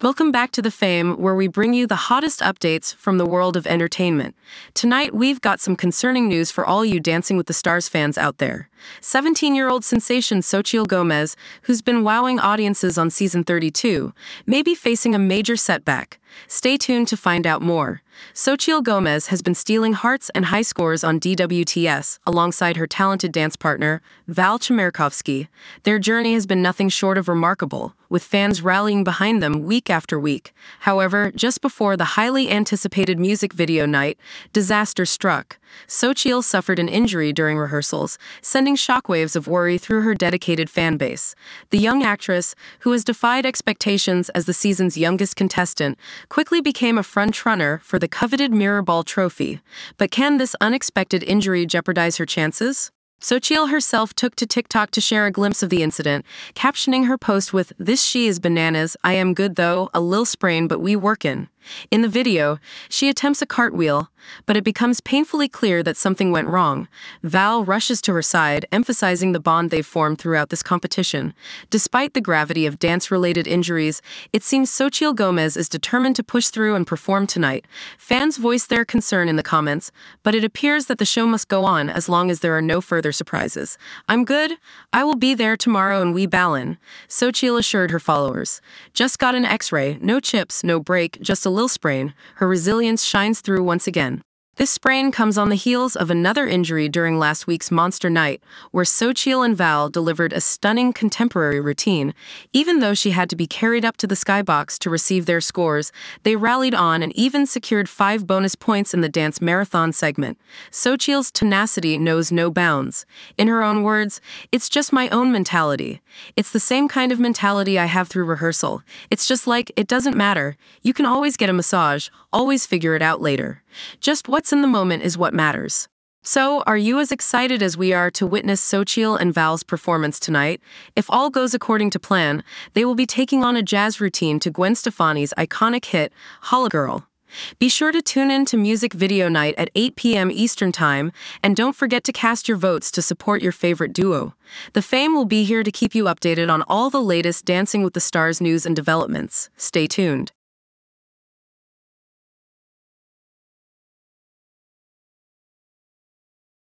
Welcome back to The Fame, where we bring you the hottest updates from the world of entertainment. Tonight, we've got some concerning news for all you Dancing with the Stars fans out there. 17 year old sensation Xochitl Gomez, who's been wowing audiences on season 32, may be facing a major setback. Stay tuned to find out more. Xochitl Gomez has been stealing hearts and high scores on DWTS alongside her talented dance partner, Val Chmerkovskiy. Their journey has been nothing short of remarkable, with fans rallying behind them week after week. However, just before the highly anticipated music video night, disaster struck. Xochitl suffered an injury during rehearsals, sending shockwaves of worry through her dedicated fan base. The young actress, who has defied expectations as the season's youngest contestant, quickly became a frontrunner for the coveted Mirror Ball trophy. But can this unexpected injury jeopardize her chances? Xochitl herself took to TikTok to share a glimpse of the incident, captioning her post with, This she is bananas, I am good though, a lil sprain but we workin'. In the video, she attempts a cartwheel, but it becomes painfully clear that something went wrong. Val rushes to her side, emphasizing the bond they've formed throughout this competition. Despite the gravity of dance related injuries, it seems Xochitl Gomez is determined to push through and perform tonight. Fans voice their concern in the comments, but it appears that the show must go on as long as there are no further surprises. I'm good. I will be there tomorrow and we ballin, Xochitl assured her followers. Just got an x ray, no chips, no break, just a little sprain. Her resilience shines through once again. This sprain comes on the heels of another injury during last week's Monster Night, where Xochitl and Val delivered a stunning contemporary routine. Even though she had to be carried up to the skybox to receive their scores, they rallied on and even secured five bonus points in the dance marathon segment. Xochitl's tenacity knows no bounds. In her own words, it's just my own mentality. It's the same kind of mentality I have through rehearsal. It's just like, it doesn't matter. You can always get a massage, always figure it out later. Just what's in the moment is what matters. So, are you as excited as we are to witness Xochitl and Val's performance tonight? If all goes according to plan, they will be taking on a jazz routine to Gwen Stefani's iconic hit, Holla Girl. Be sure to tune in to Music Video Night at 8 p.m. Eastern Time, and don't forget to cast your votes to support your favorite duo. The Fame will be here to keep you updated on all the latest Dancing with the Stars news and developments. Stay tuned.